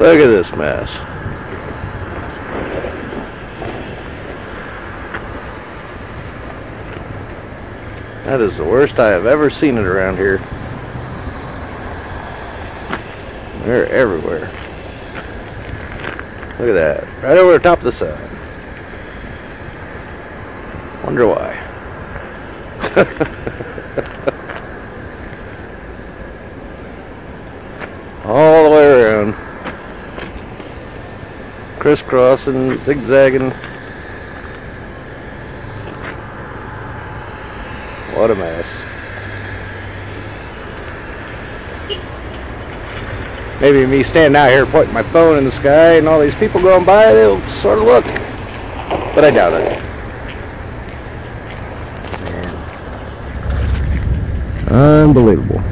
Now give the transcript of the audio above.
Look at this mess. That is the worst I have ever seen it around here. They're everywhere. Look at that. Right over the top of the sun. Wonder why. All the way around. Crisscrossing, zigzagging. What a mess. Maybe me standing out here pointing my phone in the sky and all these people going by, they'll sort of look. But I doubt it. Unbelievable.